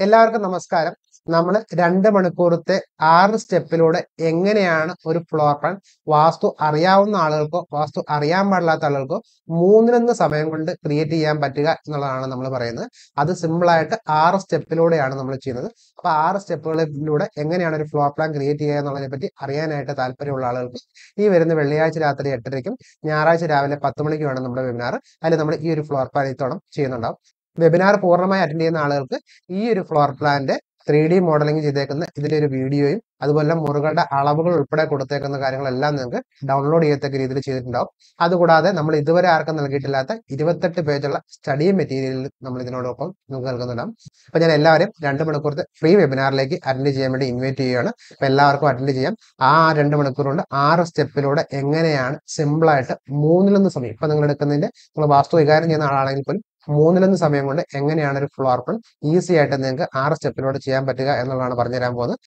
എല്ലാവർക്കും നമസ്കാരം. നമ്മൾ രണ്ട് മണിക്കൂറത്തെ ആറ് സ്റ്റെപ്പിലൂടെ എങ്ങനെയാണ് ഒരു ഫ്ലോർ പ്ലാൻ വാസ്തു അറിയാവുന്ന ആളുകൾക്കോ വാസ്തു അറിയാൻ പാടില്ലാത്ത ആളുകൾക്കോ മൂന്നിലൊന്ന് സമയം കൊണ്ട് ക്രിയേറ്റ് ചെയ്യാൻ പറ്റുക എന്നുള്ളതാണ് നമ്മൾ പറയുന്നത്. അത് സിമ്പിളായിട്ട് ആറ് സ്റ്റെപ്പിലൂടെയാണ് നമ്മൾ ചെയ്യുന്നത്. അപ്പൊ ആറ് സ്റ്റെപ്പുകളിലൂടെ എങ്ങനെയാണ് ഒരു ഫ്ലോർ പ്ലാൻ ക്രിയേറ്റ് ചെയ്യുക എന്നുള്ളതിനെ പറ്റി അറിയാനായിട്ട് താല്പര്യമുള്ള ആളുകൾക്ക് ഈ വരുന്ന വെള്ളിയാഴ്ച രാത്രി എട്ടരയ്ക്കും ഞായറാഴ്ച രാവിലെ പത്ത് മണിക്കുമാണ് നമ്മുടെ വെബിനാർ അതിൽ നമ്മൾ ഈ ഒരു ഫ്ലോർ പ്ലാൻ ഇത്തവണ ചെയ്യുന്നുണ്ടാവും. വെബിനാർ പൂർണമായി അറ്റൻഡ് ചെയ്യുന്ന ആളുകൾക്ക് ഈ ഒരു ഫ്ലോർ പ്ലാന്റെ ത്രീ ഡി മോഡലിംഗ് ചെയ്തേക്കുന്ന ഇതിന്റെ ഒരു വീഡിയോയും അതുപോലെ മുറികളുടെ അളവുകൾ ഉൾപ്പെടെ കൊടുത്തേക്കുന്ന കാര്യങ്ങളെല്ലാം നിങ്ങൾക്ക് ഡൗൺലോഡ് ചെയ്യത്തക്ക രീതിയിൽ ചെയ്തിട്ടുണ്ടാവും. അതുകൂടാതെ നമ്മൾ ഇതുവരെ ആർക്കും നൽകിയിട്ടില്ലാത്ത ഇരുപത്തെട്ട് പേജുള്ള സ്റ്റഡി മെറ്റീരിയൽ നമ്മൾ ഇതിനോടൊപ്പം നിങ്ങൾക്ക് നൽകുന്നുണ്ടാവും. അപ്പൊ ഞാൻ എല്ലാവരും രണ്ട് മണിക്കൂറത്തെ ഫ്രീ വെബിനാറിലേക്ക് അറ്റൻഡ് ചെയ്യാൻ വേണ്ടി ഇൻവൈറ്റ് ചെയ്യുകയാണ്. അപ്പൊ എല്ലാവർക്കും അറ്റൻഡ് ചെയ്യാം. ആ രണ്ട് മണിക്കൂർ കൊണ്ട് ആറ് സ്റ്റെപ്പിലൂടെ എങ്ങനെയാണ് സിമ്പിളായിട്ട് മൂന്നിലൊന്ന് സമയം ഇപ്പൊ നിങ്ങൾ എടുക്കുന്നതിന്റെ നിങ്ങൾ വാസ്തു വികാരം ചെയ്യുന്ന ആളാണെങ്കിൽ പോലും മൂന്നിലൊന്ന് സമയം കൊണ്ട് എങ്ങനെയാണ് ഒരു ഫ്ലോർ പ്ലാൻ ഈസി ആയിട്ട് നിങ്ങൾക്ക് ആറ് സ്റ്റെപ്പിലൂടെ ചെയ്യാൻ പറ്റുക എന്നുള്ളതാണ് പറഞ്ഞുതരാൻ പോകുന്നത്.